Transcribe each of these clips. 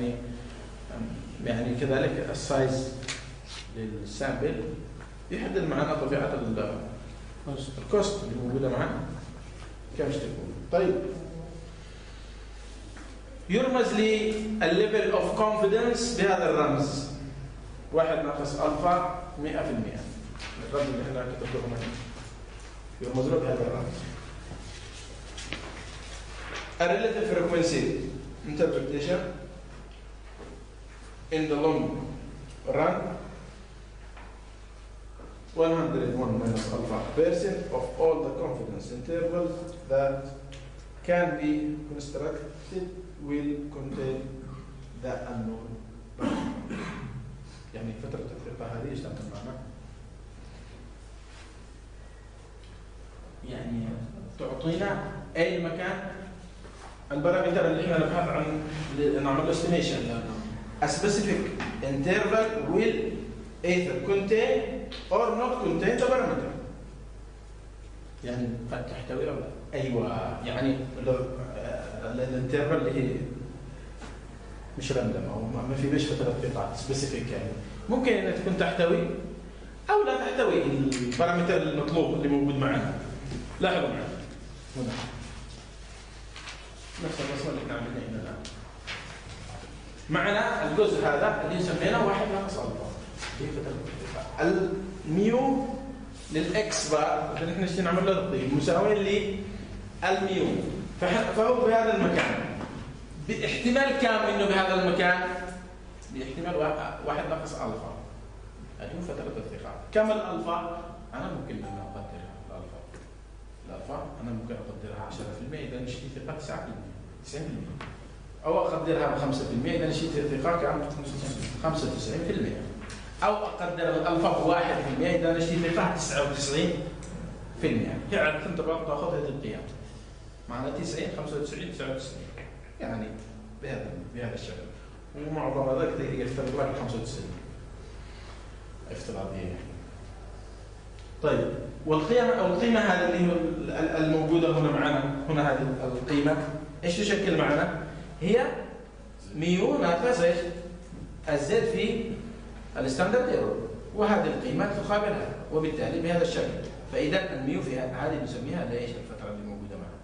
يعني يعني كذلك ال size لل sample يحدد معنا طبيعة ال cost اللي موجودة معنا كم تكون طيب. يرمز لي ال level of confidence بهذا الرمز. واحد ناقص الفا 100% الرمز اللي إحنا كتبته هنا. يرمز له بهذا الرمز. الريليتيف فريكونسي interpretation in the long run 101 minus alpha percent of all the confidence intervals that can be constructed will contain the unknown يعني فترة الثقة هذه إيش تعمل معنا؟ يعني تعطينا اي مكان ال parameter اللي إحنا نبحث عن نعمل له estimation a specific interval will either contain or not contain the parameter. يعني قد تحتوي أو لا أيوه يعني ال interval اللي هي مش random أو ما في بيش فترة قطع specific يعني. ممكن إنها تكون تحتوي أو لا تحتوي ال parameter المطلوب اللي موجود معنا. لاحظوا معنا هنا. نفس الرسمه اللي إحنا عملناها هنا. معنا الجزء هذا اللي سميناه واحد ناقص الفا فتره ال mu لل x bar اللي إحنا نشتي نعمل له تطبيق. مساوي لل mu فهو بهذا المكان. بإحتمال كام إنه بهذا المكان؟ بإحتمال واحد ناقص ألفا. هذه هو فترة الثقة. كم الألفا؟ أنا ممكن ان أقدرها. الألفا. الألفا أنا ممكن أقدرها 10% إذا نشتي ثقة؟ 9% 90% أو اقدرها ب 5% إذا نشتي ثقه كم 95% أو أقدر الالفا ب 1% إذا نشتي ثقه 99% يعني انت تأخذ هذه القيم؟ معنى 90 95 99 يعني بهذا بهذا الشكل. ومعظم هذا يفترض لك 95 افتراضية. طيب والقيمة أو القيمة هذه اللي الموجودة هنا معنا هنا هذه القيمة. إيش تشكل معنا؟ هي mu ناقص إيش؟ ال z في ال standard error. وهذه القيمة تقابل هذا وبالتالي بهذا الشكل. فإذا ال mu في هذه نسميها ليش الفترة اللي موجودة معنا.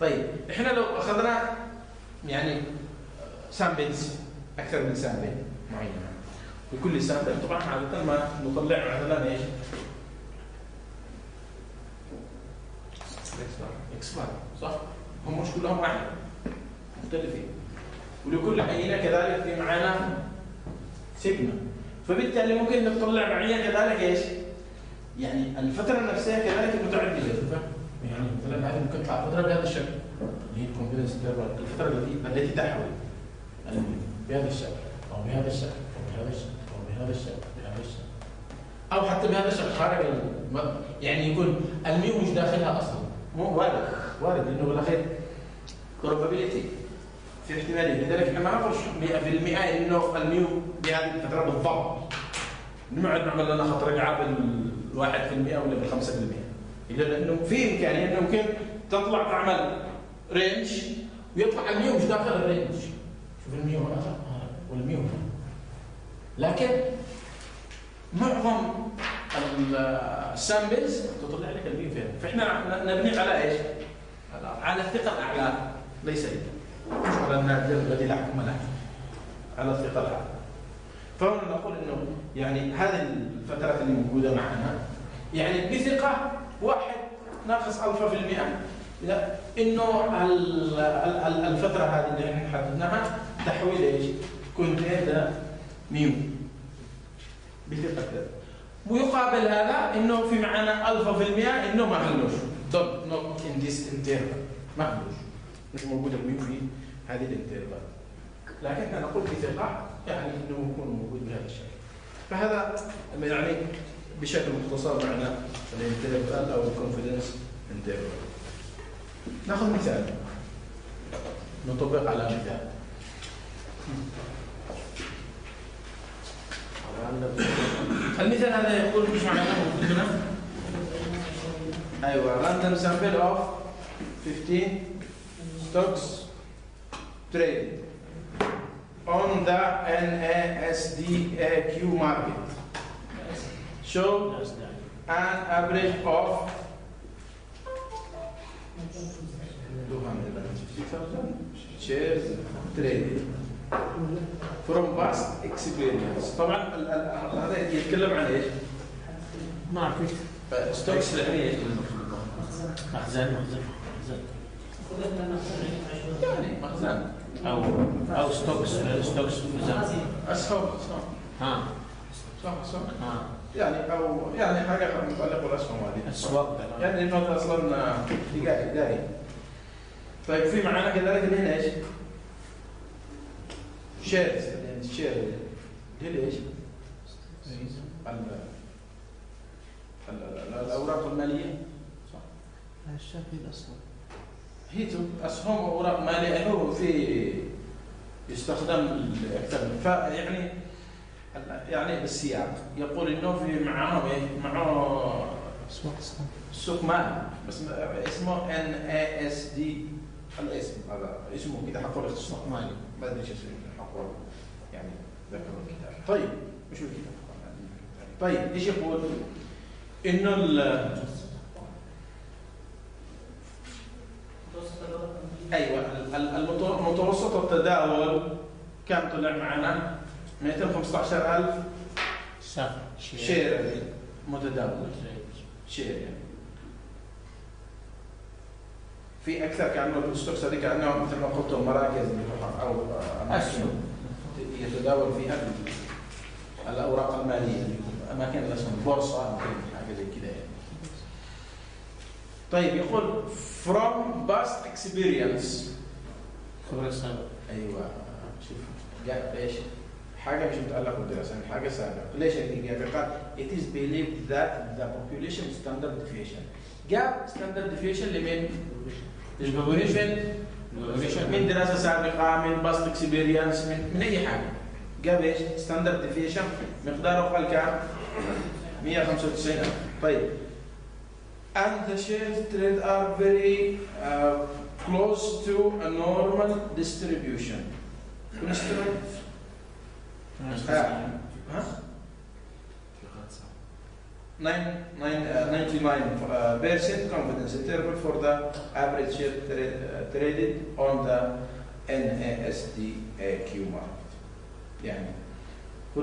طيب إحنا لو أخذنا يعني samples أكثر من sample معينة وكل sample طبعا عادة ما نطلع مثلا إيش؟ x bar صح؟ هم مش كلهم واحد. مختلفين. ولكل عينة كذلك في معانا سيجما فبالتالي ممكن نطلع معينة كذلك إيش؟ يعني الفترة نفسها كذلك متعددة. يعني مثلا هذه ممكن تطلع فترة بهذا الشكل. اللي هي ال confidence الفترة التي التي تحوي بهذا الشكل أو بهذا الشكل أو بهذا الشكل أو بهذا الشكل بهذا الشكل. أو حتى بهذا الشكل خارج يعني يكون ال mu مش داخلها أصلا. مو وارد. وارد لأنه بالأخير probability. في احتمالية. لذلك إحنا ما نقول 100% إنه ال mu بهذه الفترة بالضبط. نقعد نعمل لنا خط رجعة بال 1% ولا بال 5% إلا لأنه في إمكانية إنه ممكن تطلع تعمل range ويطلع ال mu مش داخل ال range شوف ال mu هنا وال mu هنا. لكن معظم ال samples تطلع لك ال mu فين؟ فإحنا نبني على إيش؟ على الثقة الأعلى ليس مش على النادر الذي لا حكم له. على الثقه الاعلى فهنا نقول إنه يعني هذه الفترات اللي موجودة معنا يعني بثقة واحد ناقص الفا في المئة. لا إنه الفترة هذه اللي إحنا حددناها تحوي ال إيش؟ contain mu. بثقة كذا. ويقابل هذا إنه في معنا الفا في المئة إنه ما هلوش does not in this interval ما هلوش مش موجود ال mu في هذه ال interval لكن إحنا نقول بثقه يعني إنه يكون موجود بهذا الشكل. فهذا يعني بشكل مختصر معنى ال interval أو ال confidence interval نأخذ مثال. نطبق على مثال. المثال هذا يقول مش موجود هنا أيوه. Random sample of 15 stocks trade on the NASDAQ market show an average of 250,000 shares traded from past experience طبعا هذا يتكلم عن إيش؟ ما اعرف إيش stocks يعني إيش؟ مخزن مخزن مخزن يعني مخزن أو أو stocks stocks اسهم ها. صح صح. ها. يعني أو يعني حاجة متعلقه بالاسهم هذه. اسواق يعني إنه أصلا دقائق دقائق. طيب في معانا كذلك اللي هنا إيش؟ shares يعني ال share اللي هي إيش؟ ال- ال- ال- الأوراق المالية. صح. الشكل أصلا هي تو- أسهم واوراق ماليه هو في يستخدم أكثر فيعني يعني بالسياق. يقول إنه في معه اسواق اسهم سوق مال بس اسمه ان اي اس دي الاسم هذا اسمه كذا حقوا له اختصار اسواق مالي ما أدري إيش اسمه حقوا يعني ذكروا الكتاب. طيب هو الكتاب طيب إيش يقول؟ إنه أيوه ال- ال- المتو- متوسط التداول كم طلع معنا؟ 215000 سهم share متداول. share يعني في أكثر كأنه ال stocks هذه كانه مثل ما قلت مراكز أو أسهم. يتداول فيها ال- الأوراق المالية. أماكن الاسهم البورصه ممكن حاجة زي كذا يعني. طيب يقول from past experience. خبره سابقه أيوه. شوف جاء إيش؟ حاجة مش متعلقة بالدراسة يعني حاجة سابقة. ليش؟ قال قال it is believed that the population standard deviation. جاب standard deviation لمين؟ لل population من دراسة سابقة من past experience من, من أي حاجة. جاب إيش؟ standard deviation مقداره قال كام؟ 195 طيب. and the shares trade are very uh, close to a normal distribution constraint ها؟ Nine, nine, uh, 99 uh, percent confidence interval for the average share tra- uh, traded on the NASDAQ market. يعني هو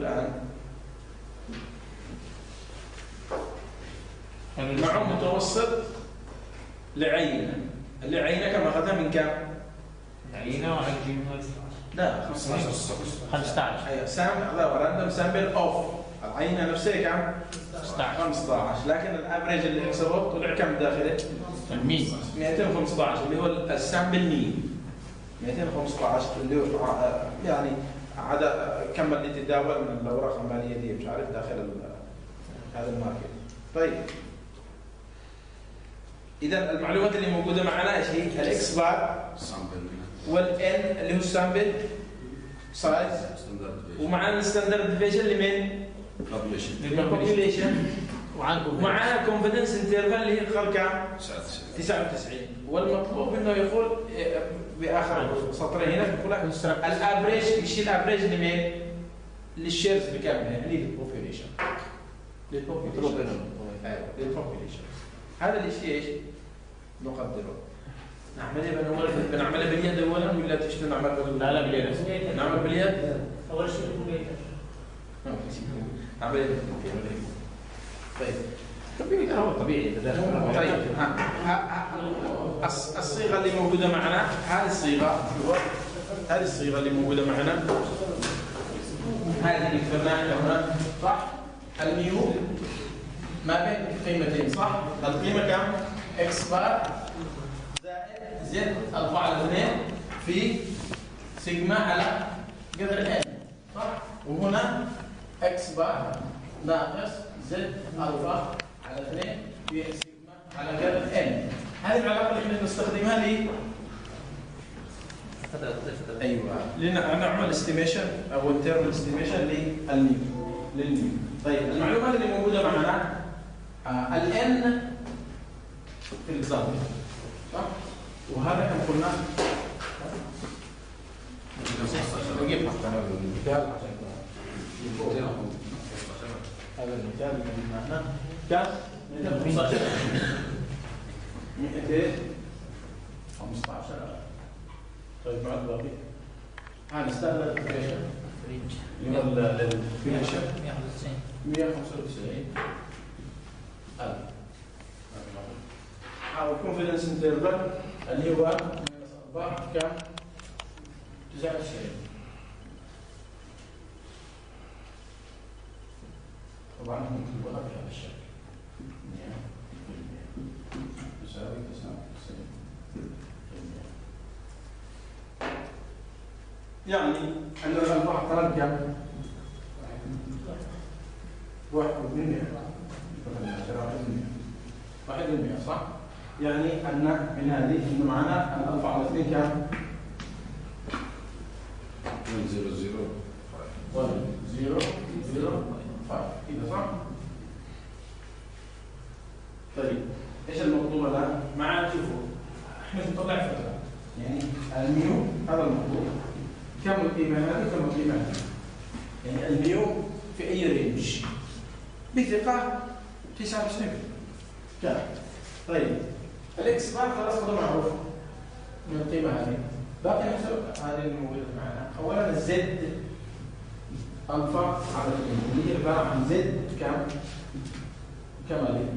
معه متوسط لعينة. العينة كم أخذها من كم؟ عينه وعجين لا 15 15 أيوة سام هذا random sample of العينة نفسها كم؟ 15 15 لكن ال average اللي حسبه طلع كم داخله؟ ال mean 215 اللي هو ال sample mean 215 اللي هو يعني عدد كم اللي تداول من الاوراق الماليه دي مش عارف داخل هذا ال market. طيب. إذا المعلومات اللي موجودة معنا إيش هي؟ ال x bar وال n اللي هو ال sample size ومعنا ال standard deviation لمين؟ لل population ومعنا ال confidence interval اللي هي خل كام؟ 99 والمطلوب إنه يقول إيه، بآخر سطرين هنا يقول ال average يشيل ال average لمين؟ لل shares بكامل يعني لل population لل population لل population هذا الشيء إيش؟ نقدره. نعملها بنعمل بنعملها باليد اولا ولا تشتغل نعمل بال لا لا باليد. نعمل باليد؟ أول شيء الكمبيوتر نعملها بالكمبيوتر طيب. الكمبيوتر هو طبيعي. طيب ها ها ها الص- الصيغة اللي موجودة معنا هذه الصيغة هذه الصيغة اللي موجودة معنا. هذه اللي كتبناها هنا صح؟ ال mu ما بين قيمتين صح؟ القيمة كم x bar زائد z alpha على 2 في سيجما على جذر n صح؟ وهنا x bar ناقص z alpha على 2 في سيجما على جذر n هذه العلاقة اللي إحنا نستخدمها لي؟ أيوه. لنعمل estimation أو interval estimation لل mu. لل mu. طيب المعلومات اللي موجودة معنا آه، الآن في ال example صح؟ وهذا إحنا قلنا؟ نجيب هذا المثال اللي طيب بعد باقي. اللي هو 195 195 أو الكونفدنس انترفال اللي هو ناقص 4 كم 29 طبعا نكتبوها بهذا الشكل تساوي 99 يعني عندنا البحر ترجع واحد من مئة واحد من مئة صح؟ يعني أن من هذه إنه معنا الألف على اثنين كم؟ 0 0 1 0 0 5 كده صح؟ طيب إيش المطلوب الان؟ معنا شوفوا إحنا بنطلع فتره يعني ال mu هذا المطلوب كم القيمة هذه كم القيمة هذه؟ يعني ال mu في أي range؟ بثقة 99 طيب. ال x bar خلاص هذا معروف. من القيمة هذه. باقي نفس هذه الموجودة معنا. اولا ال z ألفا على اللي هي عبارة عن زد كم؟ كم هذه؟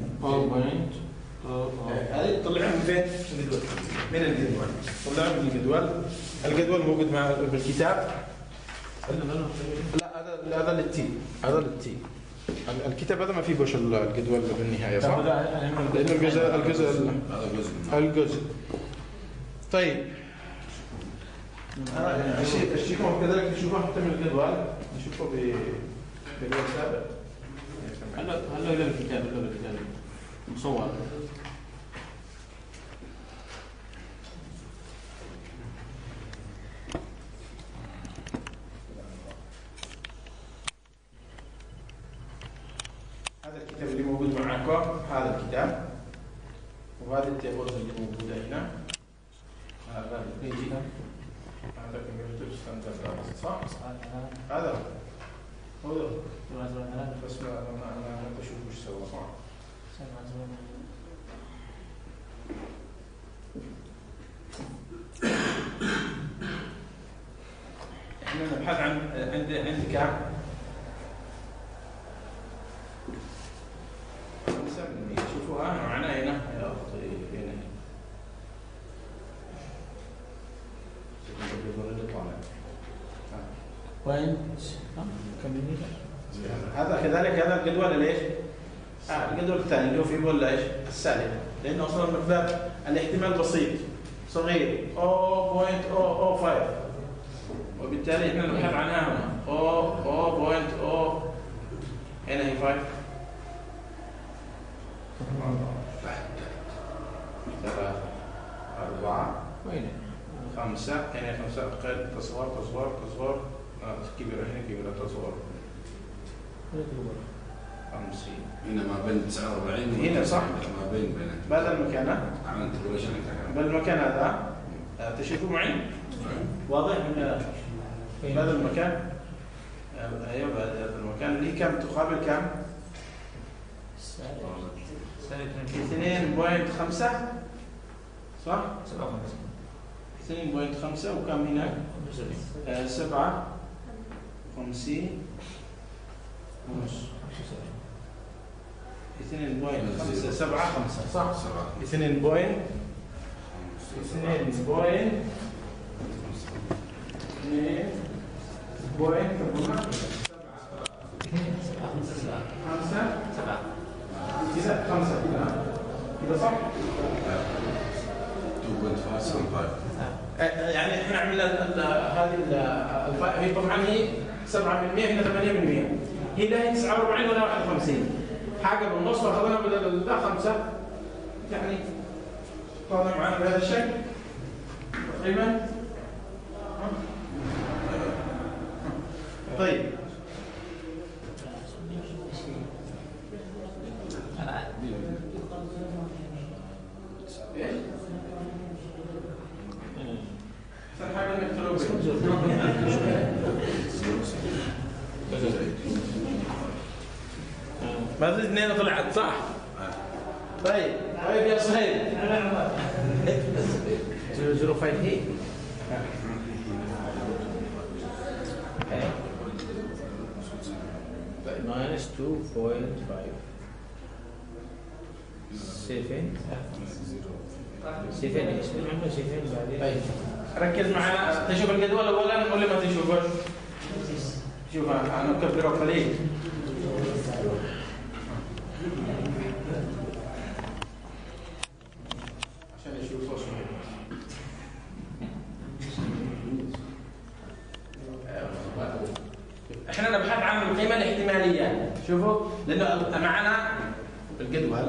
هذه تطلعها من فين؟ من الجدول من الجدول. طلعها من الجدول. الجدول موجود مع بالكتاب. لا هذا هذا للتي هذا للتي الكتاب هذا ما فيه بوش الجدول بالنهايه صح؟ لأنه الجزء الجزء الجزء. طيب. هو كذلك نشوفه حتى من الجدول نشوفه ب جدول سابق هلا هلا الكتاب هلا الكتاب مصور هذا الكتاب اللي موجود معاكم هذا الكتاب وهذه التيبلز اللي موجوده هنا هذا البيجي هذا كمبيوتر ستاندرد صح؟ هذا هو هو ده. بس ما ما ما ما بشوف وش سوى صح؟ إحنا نبحث عن عند عند كام؟ خمسة من مية شوفوها معنا هنا يا أخي هنا شوفوا الجدول اللي طالع وين؟ كم هذا كذلك هذا الجدول ليش؟ آه الجدول الثاني اللي هو فيه ولا إيش؟ السالب لأنه أصلا مقدار الاحتمال بسيط. صغير. 0.005 وبالتالي إحنا نبحث عنها. هنا 0.0 هنا هي 5 ثلاثة أربعة وين؟ خمسة. هنا خمسة. أقل. تصور تصور تصور آه، كبيرة. هنا كبيرة. تصور هنا ما بين 49 هنا صح؟ ما بين بين بهذا المكان؟ ها؟ عملت بالمكان هذا؟ تشوفوا معي؟ واضح من آه، بهذا المكان؟ آه، أيوه بهذا المكان. اللي كم؟ تقابل كم؟ 2.5 صح؟ 2.5 وكم هناك؟ آه، سبعة. خمسين. ونص اثنين بوينت خمسة سبعة خمسة صح؟ سبعة اثنين بوينت اثنين بوينت اثنين بوينت كم قلنا؟ خمسة كذا خمسة كذا كذا صح؟ 2.575 آه، يعني إحنا عملنا هذه هي طبعا هي 7% هنا 8% هي لا هي 49 ولا 51 حاجة بالنص واخدنا بدل ده خمسة. يعني طالع معانا بهذا الشكل. تقريبا. طيب. Thank you. ما في اثنين طلعت صح؟ طيب طيب يا صهيب 058 minus 2.5 7 7 إيش؟ عمره 7 بعدين طيب ركز معنا تشوف الجدول اولا ولا ما تشوفه؟ شوف أنا مكبره قليل إحنا نبحث عن القيمة الاحتمالية. شوفوا لأنه معنا الجدول.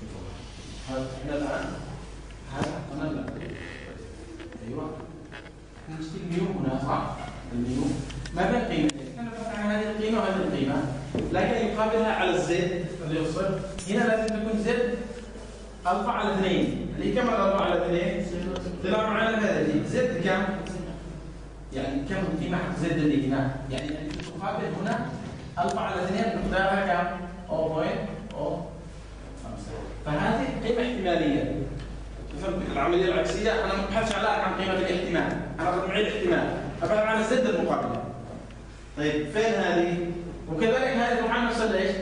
شوفوا. إحنا الآن؟ هذا لا. أيوه. نشتي ال mu هنا صح؟ ال mu ما بين قيمتين إحنا نبحث عن هذه القيمة وهذه القيمة. لكن يقابلها على ال z اللي يوصل. هنا لازم تكون زد 4 على 2 اللي كم 4 على 2 طلع معنا هذه زد كم؟ يعني كم حق زد اللي هنا؟ يعني يعني تقابل هنا 4 على 2 مقدارها كم؟ 0.05 فهذه قيمة احتمالية. فهمت العملية العكسية أنا ما ببحثش على عن قيمة الاحتمال. أنا أخذ معي الاحتمال. أبحث عن الزد المقابلة. طيب فين هذه؟ وكذلك هذه طبعا نفس الايش؟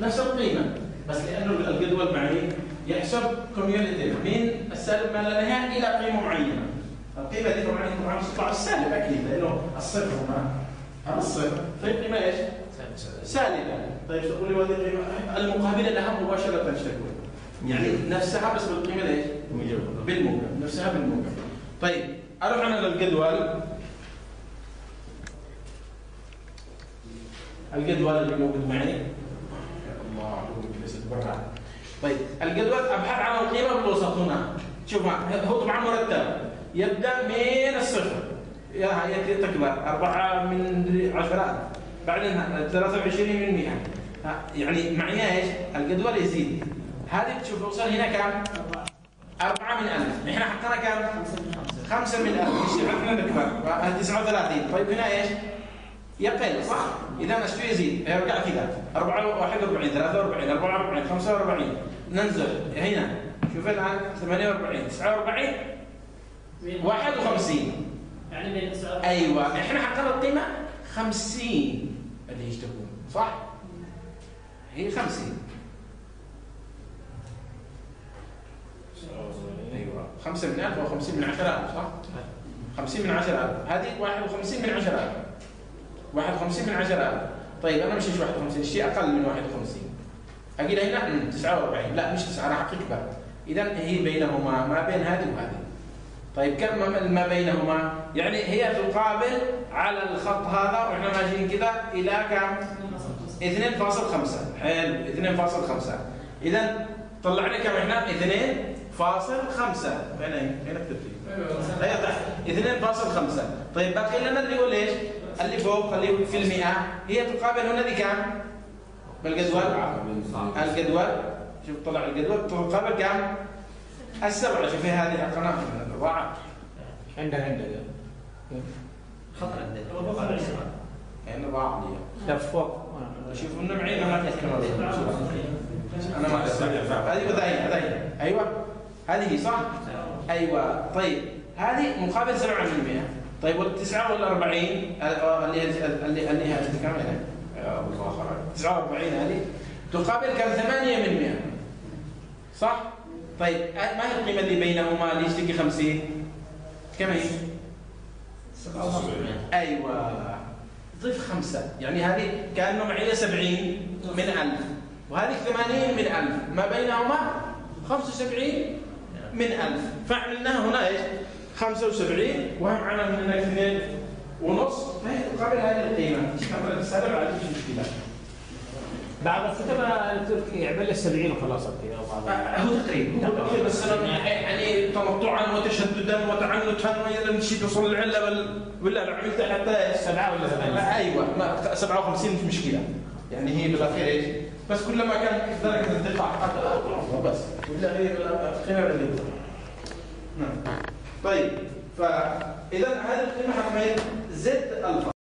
نفس القيمة. بس لأنه الجدول معي يحسب كوميوليتيف من السالب ما لا نهاية إلى قيمة معينة. القيمة دي طبعا طبعا تطلع السالب أكيد لأنه الصفر هنا. هذا الصفر. طيب قيمة إيش؟ سالبة. طيب تقول لي هذه القيمة؟ المقابلة لها مباشرة شكوى يعني نفسها بس بالقيمة إيش؟ بالموجب. نفسها بالموجب. طيب أروح أنا للجدول. الجدول اللي موجود معي. يا الله أعوذ بالله برا طيب الجدول أبحث عن القيمة بالوسط هنا شوف هو طبعا مرتب. يبدأ من الصفر. يا تكبر أربعة من عشرات بعدين 23 من 100 يعني معناها إيش؟ الجدول يزيد. هذه تشوف وصل هنا كم؟ أربعة من ألف. إحنا حطينا كم؟ خمسة من ألف. يصير عندنا نكبر 39 طيب هنا إيش؟ يقل صح؟ إذا شو يزيد؟ يرجع كذا 4 41 43 44 45 ننزل. هنا. شوف الآن 48 49 51 يعني بين السؤال أيوه. إحنا حطينا القيمه 50 اللي هي تكون. صح؟ هي 50 أيوه. 5 من 1000 و 50 من 10000 صح؟ 50 من 10000 هذه 51 من 10000 51 من 10000 طيب أنا مش 51 شيء أقل من 51 أجي هنا أمم، 49 لا مش 9 راح أكبر اذا هي بينهما ما بين هذه وهذه طيب كم ما- ما بينهما؟ يعني هي تقابل على الخط هذا وإحنا ماشيين كذا إلى كم؟ 2.5 حلو 2.5 اذا طلعنا كم إحنا؟ 2.5 فين هي؟ فين كتبت لي؟ أيوه تحت 2.5 طيب باقي لنا اللي هو ليش؟ اللي فوق اللي في المئة. هي تقابل هنا دي كم؟ بالجدول؟ الجدول. شوف طلع الجدول. تقابل كم؟ السبعة. شوفي هذه القناة ضاعت عندك عندك خطر عندك يعني لي لا فوق. شوف انه معي ما تذكر أنا ما هذه بداية هذه أيوه. هذه صح؟ أيوه. طيب. هذه مقابل 7% طيب والتسعة والأربعين اللي اللي اللي هذه كم هنا؟ الله خرج 49 هذه تقابل كم؟ 8 من 100 صح؟ طيب ما هي القيمة اللي بينهما؟ اللي يشتكي 50 كم هي؟ أيوه. ضيف خمسة. يعني هذه كأنه معي 70 من ألف. وهذه 80 من ألف. ما بينهما؟ 75 من ألف. فعملناها هنا إيش؟ 75 وهم معنا من هناك اثنين ونص. فهي تقابل هذه القيمة؟ إيش السالب على مش مشكلة. بعض الكتب التركي يعمل له 70 وخلاص. آه، هو تقريب هو تقريب بس أنا يعني تنطعا وتشددا وتعنتا وإذا مشيت توصل العلة ولا ولا لو عملت حتى سبعة ولا ثمانية؟ أيوه. ما 57 مش مشكلة. يعني هي بالأخير إيش؟ بس كلما كان درجة أقل بس. ولا هي بالقيمه اللي نعم. طيب فإذا هذه القيمة هتبقى زد ألفا.